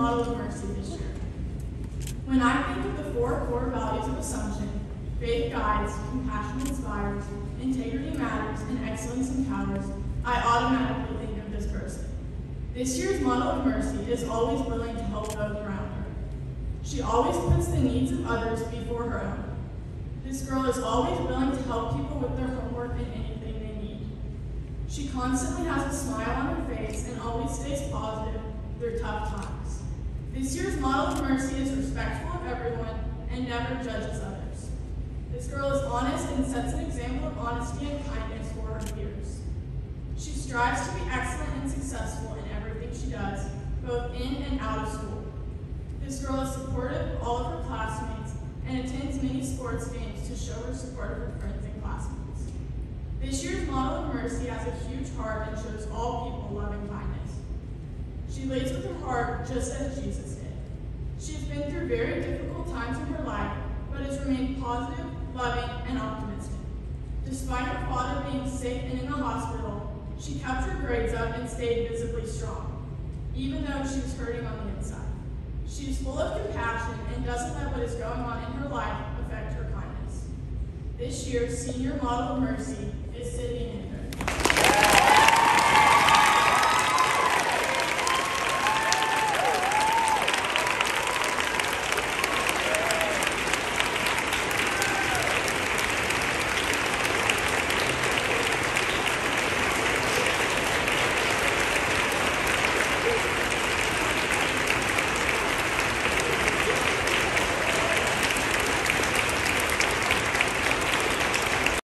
Model of Mercy this year. When I think of the four core values of Assumption, faith guides, compassion inspires, integrity matters, and excellence empowers, I automatically think of this person. This year's Model of Mercy is always willing to help those around her. She always puts the needs of others before her own. This girl is always willing to help people with their homework and anything they need. She constantly has a smile on her face and always stays positive through tough times. This year's model of mercy is respectful of everyone and never judges others. This girl is honest and sets an example of honesty and kindness for her peers. She strives to be excellent and successful in everything she does, both in and out of school. This girl is supportive of all of her classmates and attends many sports games to show her support of her friends and classmates. This year's Model of Mercy has a huge heart and shows all people loving kindness. She leads with her heart just as Jesus did. She has been through very difficult times in her life, but has remained positive, loving, and optimistic. Despite her father being sick and in the hospital, she kept her grades up and stayed visibly strong, even though she was hurting on the inside. She is full of compassion and doesn't let what is going on in her life affect her kindness. This year's Senior Model of Mercy is Sydney.